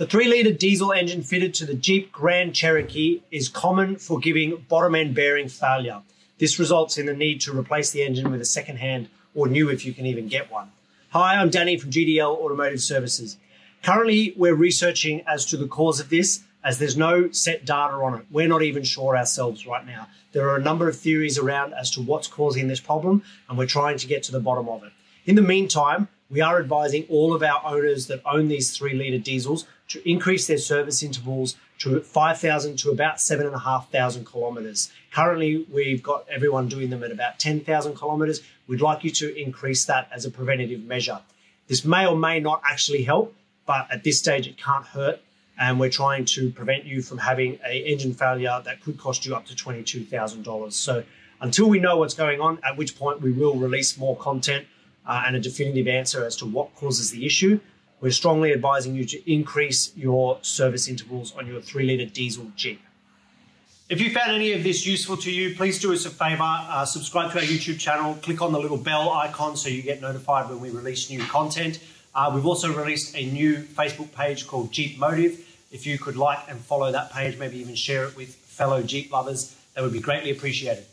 The 3 litre diesel engine fitted to the Jeep Grand Cherokee is common for giving bottom end bearing failure. This results in the need to replace the engine with a second hand or new if you can even get one. Hi, I'm Danny from GDL Automotive Services. Currently, we're researching as to the cause of this as there's no set data on it. We're not even sure ourselves right now. There are a number of theories around as to what's causing this problem, and we're trying to get to the bottom of it. In the meantime, we are advising all of our owners that own these three litre diesels to increase their service intervals to 5,000 to about 7,500 kilometres. Currently, we've got everyone doing them at about 10,000 kilometres. We'd like you to increase that as a preventative measure. This may or may not actually help, but at this stage, it can't hurt. And we're trying to prevent you from having an engine failure that could cost you up to $22,000. So until we know what's going on, at which point we will release more content uh, and a definitive answer as to what causes the issue. We're strongly advising you to increase your service intervals on your three litre diesel Jeep. If you found any of this useful to you, please do us a favor, uh, subscribe to our YouTube channel, click on the little bell icon so you get notified when we release new content. Uh, we've also released a new Facebook page called Jeep Motive. If you could like and follow that page, maybe even share it with fellow Jeep lovers, that would be greatly appreciated.